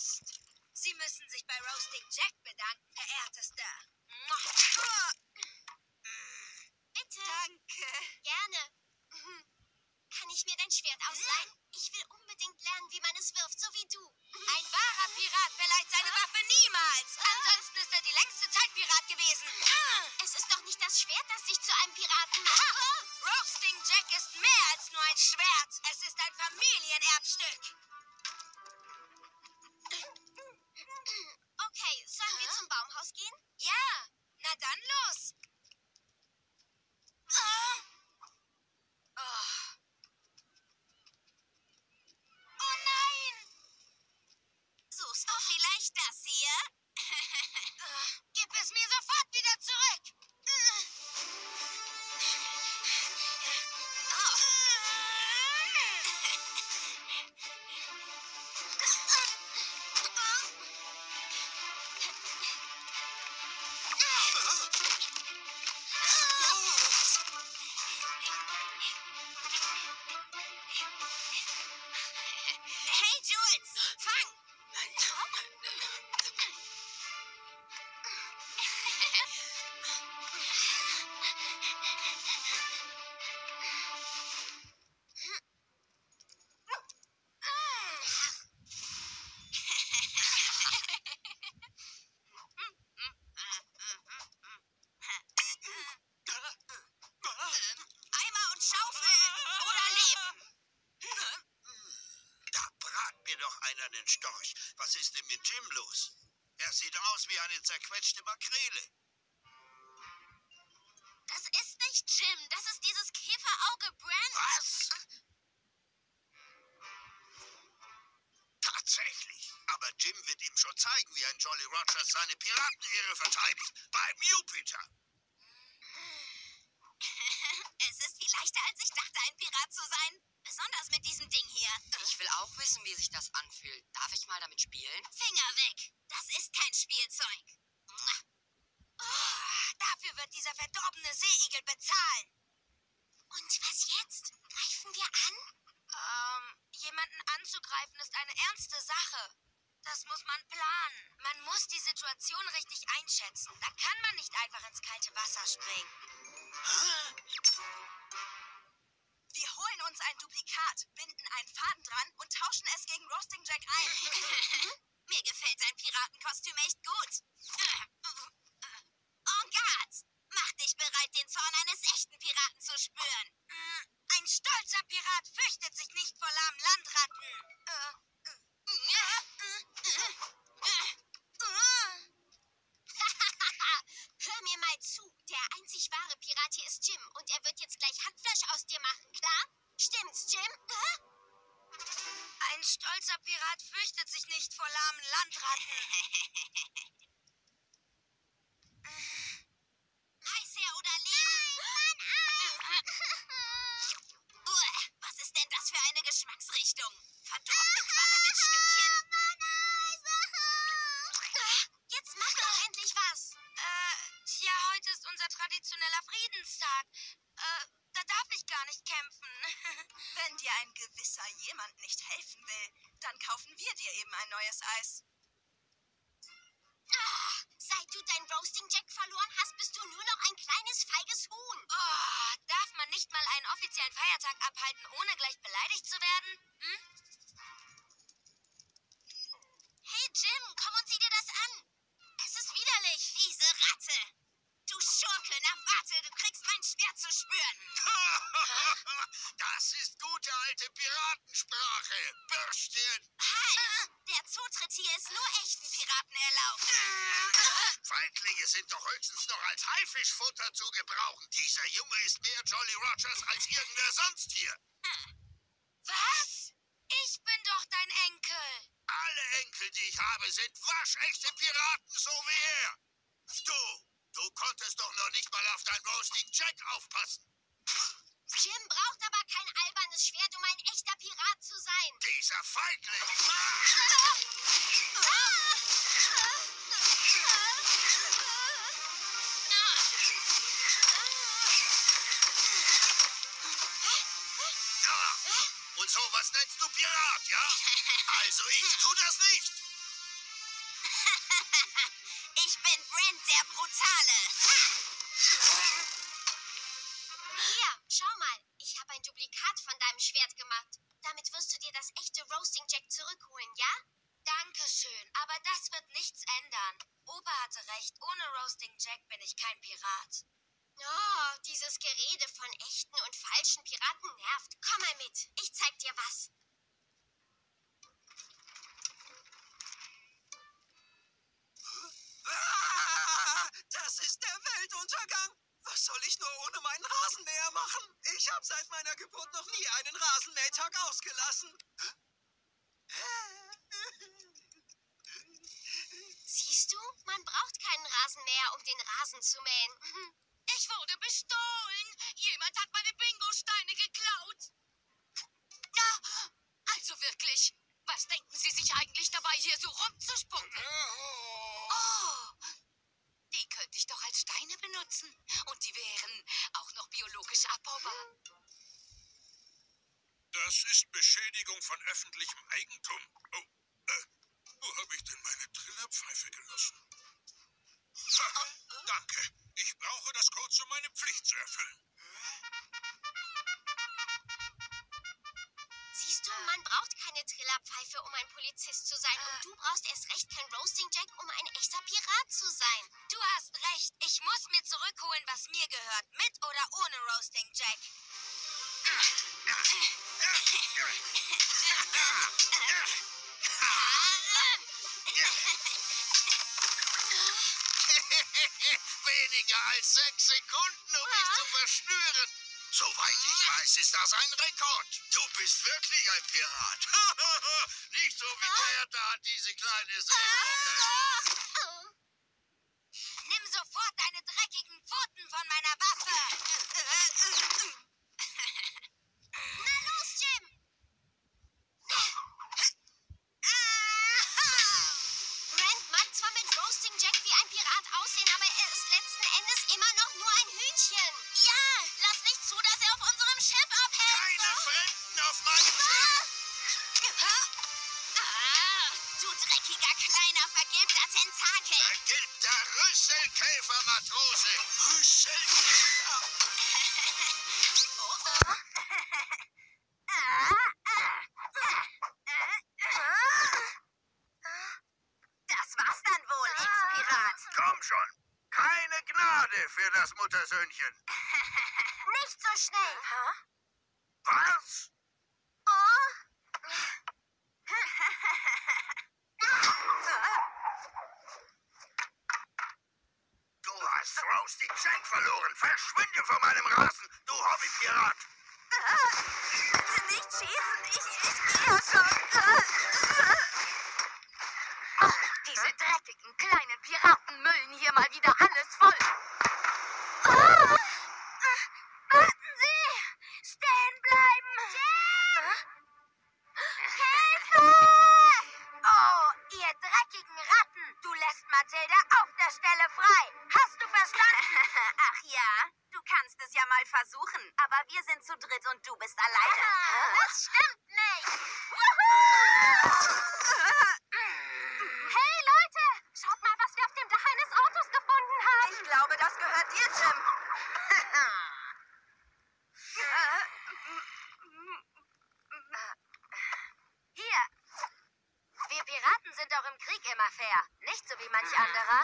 hast. Sie müssen sich bei Roasting Jack bedanken, verehrtester. do it! Zerquetschte Makrele. Das ist nicht Jim, das ist dieses Käferauge Brand. Was? Tatsächlich. Aber Jim wird ihm schon zeigen, wie ein Jolly Rogers seine Piratenehre verteidigt. Beim Jupiter. Es ist viel leichter, als ich dachte, ein Pirat zu sein. Besonders mit diesem Ding hier. Ich will auch wissen, wie sich das anfühlt. Darf ich mal damit spielen? Finger weg. Das ist kein Spielzeug. Ah, dafür wird dieser verdorbene Seeigel bezahlen. Und was jetzt? Greifen wir an? Ähm, jemanden anzugreifen ist eine ernste Sache. Das muss man planen. Man muss die Situation richtig einschätzen. Da kann man nicht einfach ins kalte Wasser springen. Wir holen uns ein Duplikat, binden einen Faden dran und tauschen es gegen Roasting Jack ein. Mir gefällt sein Piratenkostüm echt gut. En garde! Mach dich bereit, den Zorn eines echten Piraten zu spüren. Nicht vor lahmen Landratten. Heißer oder Leben? Uah, was ist denn das für eine Geschmacksrichtung? Verdorbene Qualle mit Stückchen? Ah, Jetzt mach doch endlich was. Äh, tja, heute ist unser traditioneller Friedenstag. Äh, da darf ich gar nicht kämpfen. Wenn dir ein gewisser jemand nicht helfen will, dann kaufen wir dir eben ein neues Eis. Ah, Seit du dein Roasting Jack verloren hast, bist du nur noch ein kleines feiges Huhn. Oh, darf man nicht mal einen offiziellen Feiertag abhalten, ohne gleich beleidigt zu werden? Feindlinge sind doch höchstens noch als Haifischfutter zu gebrauchen. Dieser Junge ist mehr Jolly Rogers als irgendwer sonst hier. Was? Ich bin doch dein Enkel. Alle Enkel, die ich habe, sind waschechte Piraten, so wie er. Du, du konntest doch noch nicht mal auf dein Roasting Jack aufpassen. Jim Ich bin Brent, der Brutale. Hier, schau mal. Ich habe ein Duplikat von deinem Schwert gemacht. Damit wirst du dir das echte Roasting Jack zurückholen, ja? Dankeschön, aber das wird nichts ändern. Opa hatte recht, ohne Roasting Jack bin ich kein Pirat. Oh, dieses Gerede von echten und falschen Piraten nervt. Komm mal mit. Ich zeig dir was. Ah, das ist der Weltuntergang. Was soll ich nur ohne meinen Rasenmäher machen? Ich habe seit meiner Geburt noch nie einen Rasenmähtag ausgelassen. Siehst du, man braucht keinen Rasenmäher, um den Rasen zu mähen. Ich wurde bestohlen. Jemand hat meine Bingo-Steine geklaut. Na, also wirklich. Was denken Sie sich eigentlich dabei, hier so rumzuspucken? Oh, die könnte ich doch als Steine benutzen. Und die wären auch noch biologisch abbaubar. Das ist Beschädigung von öffentlichem Eigentum. Oh, äh, wo habe ich denn meine Trillerpfeife gelassen? Ha, danke. Ich brauche das kurz, um meine Pflicht zu erfüllen. Siehst du, man braucht keine Trillerpfeife, um ein Polizist zu sein. Und du brauchst erst recht kein Roasting Jack, um ein echter Pirat zu sein. Du hast recht. Ich muss mir zurückholen, was mir gehört. Mit oder ohne Roasting Jack. Weniger als sechs Sekunden, um mich zu verschnüren. Soweit ich weiß, ist das ein Rekord. Du bist wirklich ein Pirat. Nicht so wie Bertha hat diese kleine Seerolle. Du dreckiger, kleiner, vergilbter Tentakel. Vergilbter Rüsselkäfermatrose. Rüsselkäfer. Das war's dann wohl, Ex-Pirat. Komm schon. Keine Gnade für das Muttersöhnchen. Nicht so schnell. Was? Du hast Roasting Jack verloren. Verschwinde von meinem Rasen, du Hobbypirat. Bitte nicht schießen. Ich, ich gehe schon. Diese dreckigen kleinen Piraten müllen hier mal wieder alles voll. Warten Sie! Stehen bleiben! Oh, ihr dreckigen Ratten! Lässt Mathilda auf der Stelle frei. Hast du verstanden? Ach ja, du kannst es ja mal versuchen. Aber wir sind zu dritt und du bist alleine. Das stimmt nicht! Hey Leute! Schaut mal, was wir auf dem Dach eines Autos gefunden haben! Ich glaube, das gehört dir, Jim. Hier. Wir Piraten sind auch im Krieg immer fair. Nicht so wie manch anderer.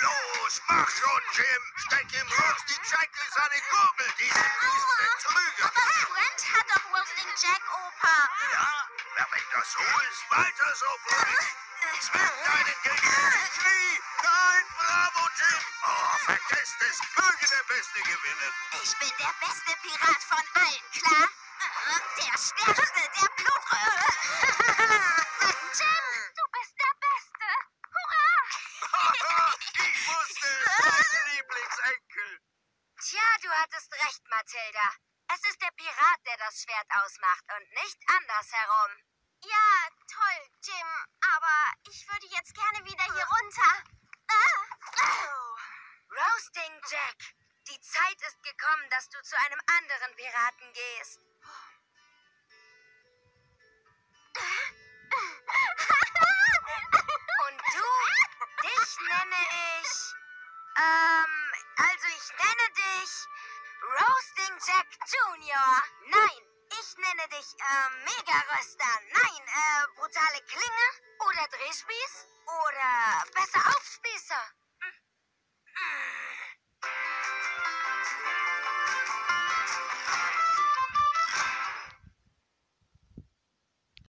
Los, mach schon, Jim. Steck im Roasting Jack seine Kurbel, diese Betrüger. Brent hat doch Roasting Jack, Opa! Ja, na, wenn das so ist, weiter so, Boy. Zwing deinen Gegner ins Knie. Nein, bravo, Jim. Oh, vergesst es. Möge der Beste gewinnen. Ich bin der beste Pirat von allen, klar? Der stärkste, der Blutröhre! Jim, du bist der Beste! Hurra! ich wusste es, mein Lieblingsenkel. Tja, du hattest recht, Mathilda. Es ist der Pirat, der das Schwert ausmacht und nicht andersherum. Ja, toll, Jim. Ich würde jetzt gerne wieder hier runter. Oh. Roasting Jack, die Zeit ist gekommen, dass du zu einem anderen Piraten gehst. Und du, dich nenne ich. Ähm, also ich nenne dich Roasting Jack Junior. Nein, ich nenne dich äh, Mega-Röster. Nein, äh, brutale Klinge oder Drehspieß oder besser Aufspießer.